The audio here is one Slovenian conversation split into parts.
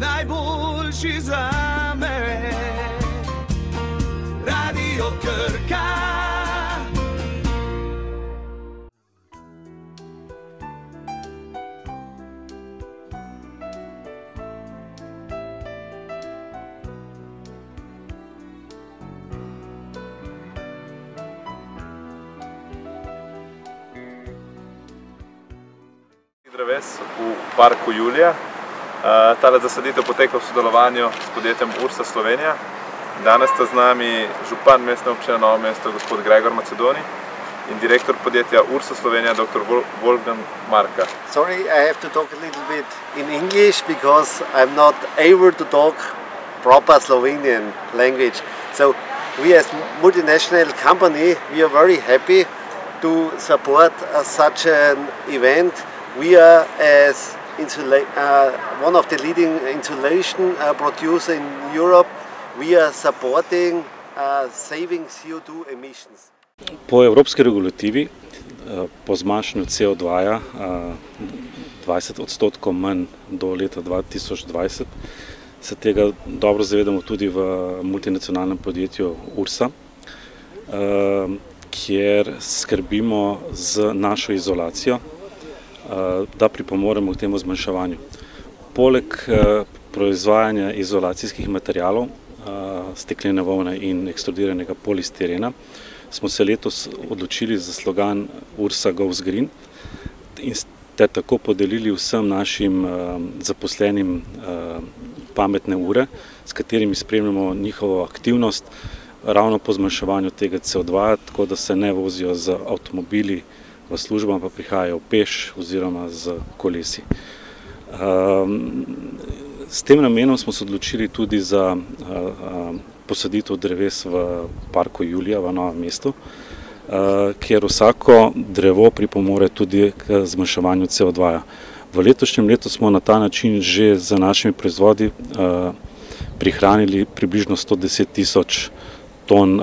najboljši za me. Radio Krka. dreves v parku Julija. Tale zasaditev poteka v sodelovanju s podjetjem Ursa Slovenija. Danes sta z nami župan mestne občine Novo mesto, gospod Gregor Macedoni in direktor podjetja Ursa Slovenija, dr. Wolfgang Marka. Sorry, I have to talk a little bit in English because I'm not able to talk proper Slovenian language. So we as multinational company, we are very happy to support uh, such an event. We are as one of the leading insulation uh, producer in Europe. We are supporting uh, saving CO2 emissions. Po evropski regulativi, po zmanjšanju CO2 -ja, 20 odstotkov manj do leta 2020, se tega dobro zavedamo tudi v multinacionalnem podjetju URSA, kjer skrbimo z našo izolacijo, da pripomoremo k temu zmanjševanju. Poleg proizvajanja izolacijskih materijalov, steklene volne in ekstrudiranega polistirena, smo se letos odločili za slogan Ursa Goes Green in te tako podelili vsem našim zaposlenim pametne ure, s katerimi spremljamo njihovo aktivnost ravno po zmanjševanju tega CO2, tako da se ne vozijo z avtomobili v službo, ampak prihajajo peš oziroma z kolesi. S tem namenom smo se odločili tudi za posaditev dreves v parku Julija v Novem mestu, kjer vsako drevo pripomore tudi k zmanjševanju CO2. -ja. V letošnjem letu smo na ta način že z našimi proizvodi prihranili približno 110 tisoč ton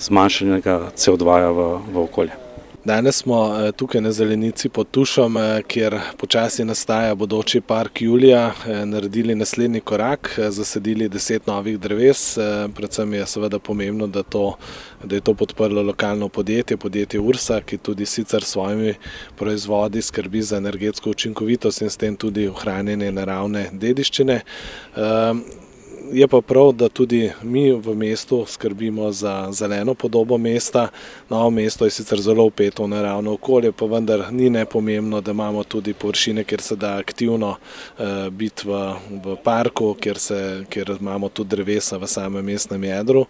zmanjšanega CO2 -ja v, v okolje. Danes smo tukaj na zelenici pod Tušom, kjer počasi nastaja bodoči park Julija, naredili naslednji korak, zasadili deset novih dreves, predvsem je seveda pomembno, da, to, da je to podprlo lokalno podjetje, podjetje Ursa, ki tudi sicer s svojimi proizvodi skrbi za energetsko učinkovitost in s tem tudi ohranjanje naravne dediščine. Je pa prav, da tudi mi v mestu skrbimo za zeleno podobo mesta. Novo mesto je sicer zelo upeto v naravno okolje, pa vendar ni nepomembno, da imamo tudi površine, kjer se da aktivno biti v, v parku, kjer, se, kjer imamo tudi drevesa v samem mestnem jedru.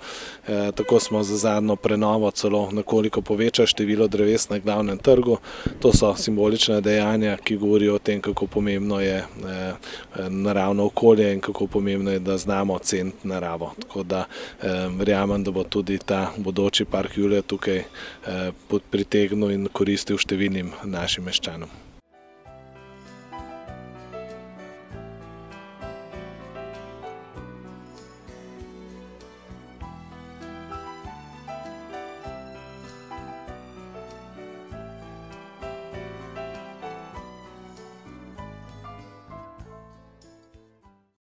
Tako smo za zadnjo prenovo celo nekoliko povečali število dreves na glavnem trgu. To so simbolične dejanja, ki govorijo o tem, kako pomembno je naravno okolje in kako pomembno je, da znamo oceniti naravo. Tako da verjamem, da bo tudi ta bodoči park Julija tukaj pritegnil in koristil številnim našim meščanom.